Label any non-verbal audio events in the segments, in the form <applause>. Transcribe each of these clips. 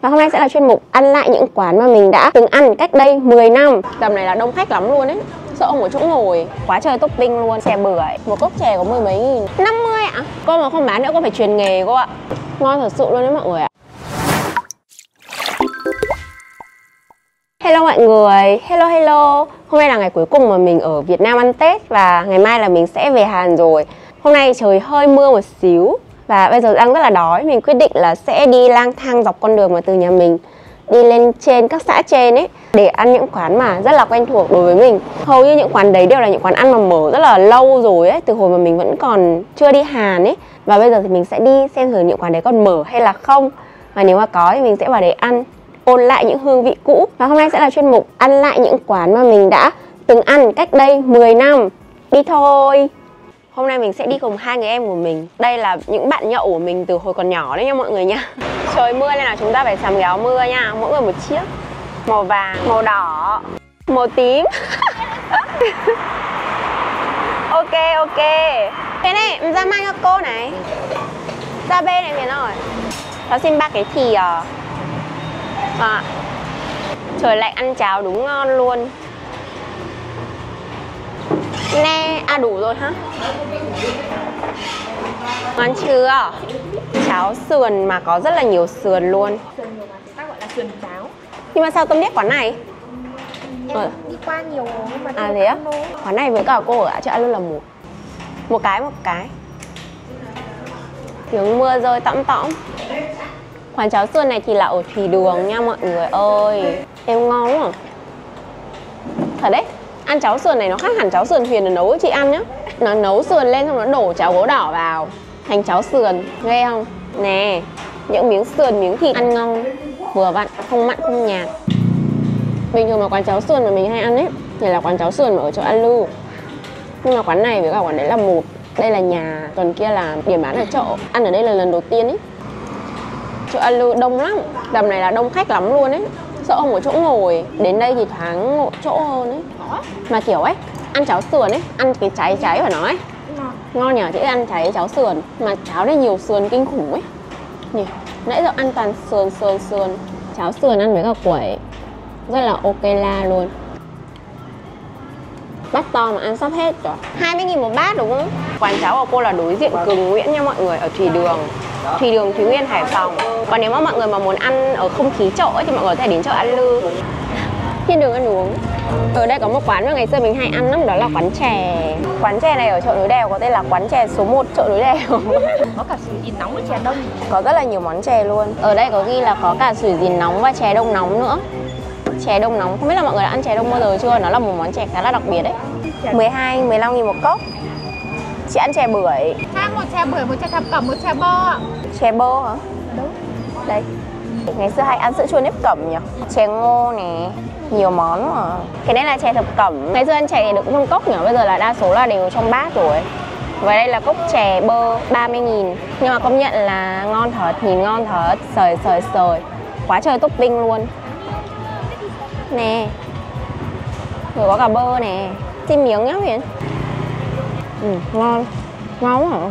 Và hôm nay sẽ là chuyên mục ăn lại những quán mà mình đã từng ăn cách đây 10 năm. Tầm này là đông khách lắm luôn ấy. Sợ không có chỗ ngồi. Quá trời topping luôn. Chè bưởi. Một cốc chè có mười mấy nghìn. 50 ạ. Cô mà không bán nữa cô phải truyền nghề cô ạ. Ngon thật sự luôn đấy mọi người ạ. Hello mọi người, hello hello. Hôm nay là ngày cuối cùng mà mình ở Việt Nam ăn Tết Và ngày mai là mình sẽ về Hàn rồi. Hôm nay trời hơi mưa một xíu và bây giờ đang rất là đói, Mình quyết định là sẽ đi lang thang dọc con đường mà từ nhà mình Đi lên trên các xã trên ấy, Để ăn những quán mà rất là quen thuộc đối với mình. Hầu như những quán đấy đều là những quán ăn mà mở rất là lâu rồi ấy, Từ hồi mà mình vẫn còn chưa đi Hàn ấy. Và bây giờ thì mình sẽ đi xem thử những quán đấy còn mở hay là không. Và nếu mà có thì mình sẽ vào đấy ăn, ôn lại những hương vị cũ. Và hôm nay sẽ là chuyên mục ăn lại những quán mà mình đã từng ăn cách đây 10 năm. Đi thôi! Hôm nay mình sẽ đi cùng hai người em của mình. Đây là những bạn nhậu của mình từ hồi còn nhỏ đấy nha mọi người nha. <laughs> Trời mưa nên là chúng ta phải sắm áo mưa nha. Mỗi người một chiếc. Màu vàng, màu đỏ, màu tím. <laughs> Ok ok. Thế này, em ra mang cho cô này. Ra bên này Miền rồi. Cháu xin ba cái thìa. À, Trời lạnh ăn cháo đúng ngon luôn. Nè, à đủ rồi hả? Ngon chưa? Cháo sườn mà có rất là nhiều sườn luôn sườn nhiều mà ta gọi là sườn cháo Nhưng mà sao tôi biết quán này? em Ờ. đi qua nhiều nhưng mà À thế á? Quán này với cả cô ở chợ luôn là một Một cái một cái Tiếng mưa rơi tõm tõm Quán cháo sườn này thì là ở Thủy Đường nha mọi người ơi Em ngon quá à. Thật đấy Ăn cháo sườn này nó khác hẳn cháo sườn Huyền nó nấu chị ăn nhá. Nó nấu sườn lên xong nó đổ cháo gỗ đỏ vào. Thành cháo sườn Ghê không? Nè Những miếng sườn miếng thịt ăn ngon. Vừa vặn không mặn không nhạt. Bình thường mà quán cháo sườn mà mình hay ăn ấy Thì là quán cháo sườn mà ở chỗ An Lưu Nhưng mà quán này với cả quán đấy là một. Đây là nhà, tuần kia là điểm bán ở chợ Ăn ở đây là lần đầu tiên ấy. Chỗ An Lưu đông lắm. Tầm này là đông khách lắm luôn ấy. Sợ không có chỗ ngồi. Đến đây thì thoáng ngộ chỗ hơn ấy. Mà kiểu ấy Ăn cháo sườn ấy Ăn cái cháy cháy của nó ấy. Ngon. Ngon nhỉ, chị ăn cháy cháo sườn. Mà cháo này nhiều sườn kinh khủng ấy. Nhỉ, nãy giờ ăn toàn sườn sườn sườn. Cháo sườn ăn với cả quẩy. Rất là ok la luôn. Bát to mà ăn sắp hết rồi. 20 nghìn một bát đúng không? Quán cháo của cô là đối diện Cường Nguyễn nha mọi người Ở Thủy Đường Thủy Đường Thúy Nguyên Hải Phòng. Còn nếu mà mọi người mà muốn ăn ở không khí chợ ấy, Thì mọi người có thể đến chợ An Lư. Thiên đường ăn uống. Ở đây có một quán mà ngày xưa mình hay ăn lắm Đó là quán chè. Quán chè này ở chợ núi đèo có tên là quán chè số 1 chợ núi đèo. Có cả sủi gìn nóng với chè đông. Có rất là nhiều món chè luôn. Ở đây có ghi là có cả sủi gìn nóng và chè đông nóng nữa. Chè đông nóng, không biết là mọi người đã ăn chè đông bao giờ chưa? Nó là một món chè khá là đặc biệt đấy. 12, 15 nghìn một cốc Chị ăn chè bưởi. Hai một chè bưởi một chè thập cẩm một chè ạ. Chè bơ hả? đúng. Đây. Ngày xưa hay ăn sữa chua nếp cẩm nhỉ? Chè ngô nè Nhiều món mà. Cái này là chè thập cẩm. Ngày xưa ăn chè được trong cốc nhỉ? Bây giờ là đa số là đều trong bát rồi. Và đây là cốc chè bơ 30 nghìn. Nhưng mà công nhận là ngon thật Nhìn ngon thật. Sời sời sời. Quá trời topping luôn. Nè. Rồi có cả bơ nè. Xin miếng nhá Huyền Ừ, ngon Ngon quá hả?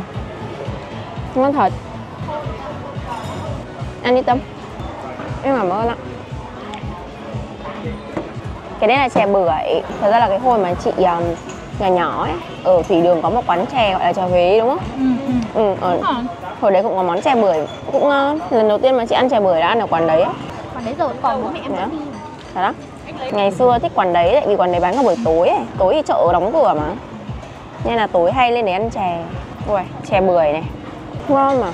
Ngon thật. Ăn đi Tâm. Em cảm ơn ạ. Cái đây là chè bưởi. Thật ra là cái hồi mà chị um, nhỏ nhỏ ấy Ở Thủy Đường có một quán chè gọi là chè Huế đúng không? ừ, ừ. Ừ, ở, ngon hồi đấy cũng có món chè bưởi cũng ngon. Lần đầu tiên mà chị ăn chè bưởi đã ăn ở quán đấy á còn đấy vẫn còn bố mẹ em vẫn đi. Đó Ngày xưa thích quán đấy tại vì quán đấy bán cả buổi tối ấy. Tối thì chợ đóng cửa mà nên là tối hay lên để ăn chè. Ui, chè bưởi này. Ngon mà.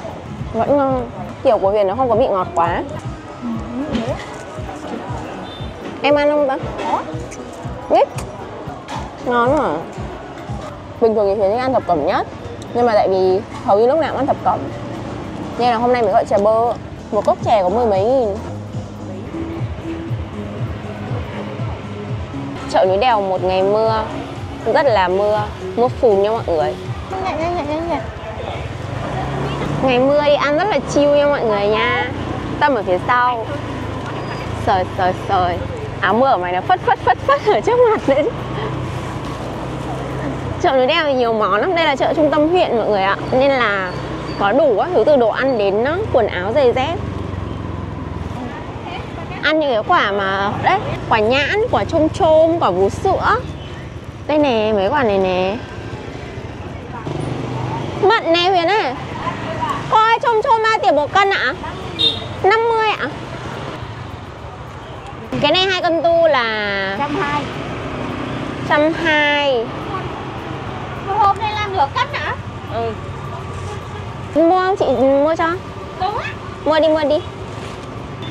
Vẫn ngon. Kiểu của Huyền nó không có bị ngọt quá. Em ăn không ta? Biết. Ngon mà. Bình thường thì Huyền thích ăn thập cẩm nhất. Nhưng mà tại vì hầu như lúc nào cũng ăn thập cẩm. Nên là hôm nay mới gọi chè bơ. Một cốc chè có mười mấy nghìn. Chợ núi đèo một ngày mưa. Rất là mưa. Mưa phùn nha mọi người. Ngày mưa đi ăn rất là chill nha mọi người nha. Tâm ở phía sau. Sời sời sời. Áo mưa ở mày nó phất phất phất phất ở trước mặt đấy. Chợ núi đèo thì nhiều món lắm. Đây là chợ trung tâm huyện mọi người ạ. Nên là có đủ các thứ từ đồ ăn đến nó, quần áo giày dép. Ăn những cái quả mà đấy quả nhãn quả chôm chôm quả vú sữa đây nè mấy quả này nè. Mận nè huyền ơi. Ôi chôm chôm ba tiền một cân ạ. 50 ạ. Cái này hai cân tu là trăm hai. Trăm hai. Một hôm nay là nửa cân hả? ừ. mua không chị? Mua cho. Đúng á. Mua đi mua đi.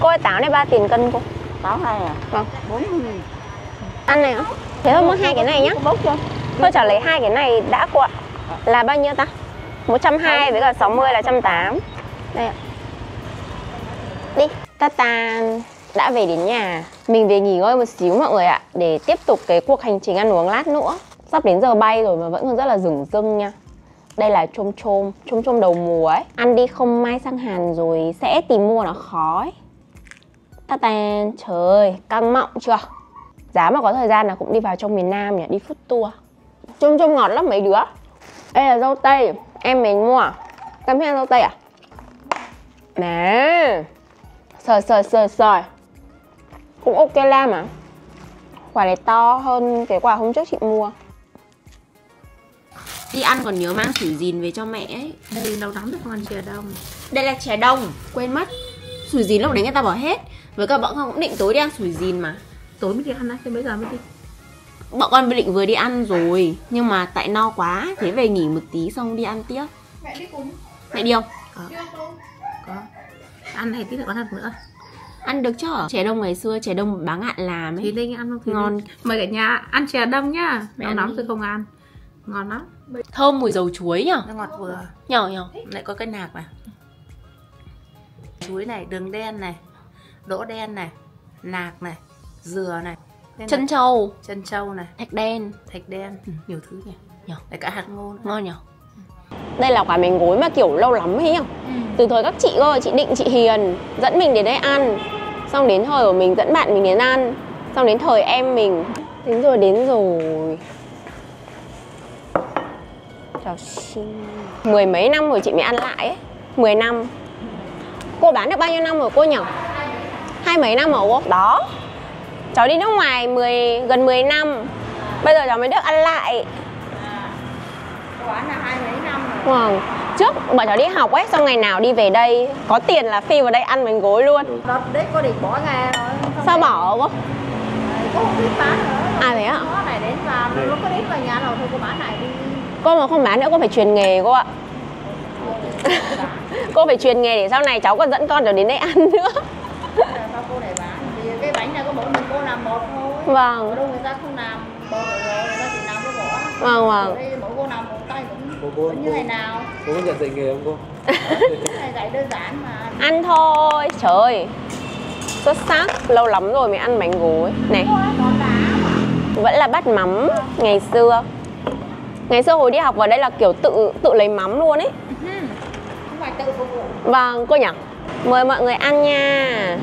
Cô ơi táo này ba tiền cân cô. Táo hai à? vâng. Bốn nghìn. Ăn này hả thế thôi mua hai cái này nhá. thôi trả lấy hai cái này đã ạ là bao nhiêu ta? 120 với cả 60 là 180 đây ạ. Đi ta tan đã về đến nhà. Mình về nghỉ ngơi một xíu mọi người ạ để tiếp tục cái cuộc hành trình ăn uống lát nữa. Sắp đến giờ bay rồi mà vẫn còn rất là rừng rưng nha. Đây là chôm chôm chôm chôm đầu mùa ấy. Ăn đi không mai sang hàn rồi sẽ tìm mua nó khó ấy. Ta tan trời ơi, căng mọng chưa giá mà có thời gian là cũng đi vào trong miền Nam nhỉ đi food tour. Chôm chôm ngọt lắm mấy đứa. Đây là dâu tây em mình mua à? Cam thích ăn dâu tây à? Nè Sờ sờ sờ sờ. Cũng ok la mà. Quả này to hơn cái quả hôm trước chị mua. Đi ăn còn nhớ mang sủi dìn về cho mẹ ấy. Đây nấu nóng được con chè đông. Đây là chè đông Quên mất. Sủi dìn lúc đấy người ta bỏ hết. Với cả bọn con cũng định tối đi ăn sủi dìn mà Tối mới đi ăn á, thế bây giờ mới đi? Bọn con định vừa đi ăn rồi Nhưng mà tại no quá Thế về nghỉ một tí xong đi ăn tiếp. Mẹ đi cùng. Mẹ đi không? Có. Có. Ăn này tí nữa có thật nữa Ăn được chứ? Chè đông ngày xưa chè đông bán ngạn làm ấy. Thì Linh ăn không thì Ngon. Linh. Mời cả nhà ăn chè đông nhá. Mẹ ăn nóng đi. tôi không ăn. Ngon lắm. Thơm mùi dầu chuối nhở? Nó ngọt vừa. Nhỏ nhỏ Lại có cái nạc này. Chuối này, đường đen này Đỗ đen này Nạc này Dừa này. Chân trâu. Chân trâu này Thạch đen. Thạch đen. Nhiều thứ nhỉ. Nhỏ. Lại cả hạt ngô nữa. Ngon nhở? Đây là quả mềm gối mà kiểu lâu lắm ấy nhở? Ừ. Từ thời các chị cơ Chị Định chị Hiền Dẫn mình đến đây ăn. Xong đến thời của mình dẫn bạn mình đến ăn. Xong đến thời em mình. Đến rồi đến rồi. Chào xin. Mười mấy năm rồi chị mới ăn lại ấy. Mười năm. Cô bán được bao nhiêu năm rồi cô nhở? Hai mấy năm rồi cô? Đó Cháu đi nước ngoài 10, gần 10 năm. Bây giờ cháu mới được ăn lại. Quán là hai mấy năm rồi Vâng. Trước bọn cháu đi học ấy Xong ngày nào đi về đây Có tiền là phi vào đây ăn bánh gối luôn. Đợt đấy có định bỏ ra rồi Không Sao bỏ cô? Cô không biết bán nữa À thế ạ? Nó này đến và Nó có đến vào nhà nào thôi cô bán này đi Cô mà không bán nữa cô phải truyền nghề cô ạ. <laughs> Cô phải truyền nghề để sau này cháu còn dẫn con cháu đến đây ăn nữa Sao cô này bán Vì cái bánh này có mỗi mình cô làm bột thôi Vâng. Ở đâu người ta không làm được rồi Người ta chỉ làm cái vỏ Vâng vâng. Đây mỗi cô làm một tay vẫn, Cô- cô- như cô- ngày nào. Cô có nhận dạy nghề không cô? Cái này dạy đơn giản mà. Ăn thôi Trời. Xuất sắc. Lâu lắm rồi mới ăn bánh gối. Này. Vẫn là bát mắm ngày xưa. Ngày xưa hồi đi học vào đây là kiểu tự tự lấy mắm luôn ấy. Ừ. Không phải tự phục vụ. Vâng cô nhỉ? Mời mọi người ăn nha.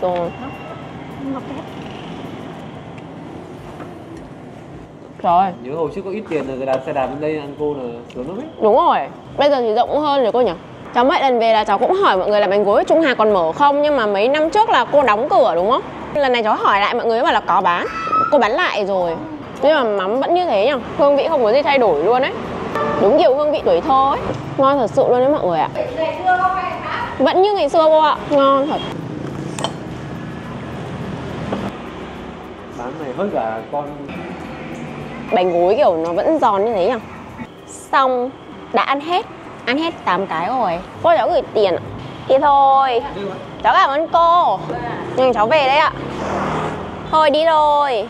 Rồi Ngọt hết Trời. Nhớ hồi trước có ít tiền là đạp xe đạp bên đây ăn cô là sướng lắm ấy. Đúng rồi, bây giờ thì rộng hơn rồi cô nhỉ? Cháu mấy lần về là cháu cũng hỏi mọi người là bánh gối Trung Hà còn mở không? Nhưng mà mấy năm trước là cô đóng cửa đúng không? Lần này cháu hỏi lại mọi người bảo là có bán. Cô bán lại rồi. Nhưng mà mắm vẫn như thế nhỉ? Hương vị không có gì thay đổi luôn ấy. Đúng kiểu hương vị tuổi thơ ấy. Ngon thật sự luôn đấy mọi người ạ. Vẫn như ngày xưa cô ạ. Ngon thật. Bán này hơn cả con Bánh gối kiểu nó vẫn giòn như thế nhỉ? Xong, Đã ăn hết. Ăn hết 8 cái rồi. Cô cháu gửi tiền thì thôi, Cháu cảm ơn cô. Nhưng cháu về đấy ạ. Thôi, đi rồi.